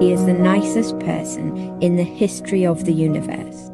He is the nicest person in the history of the universe.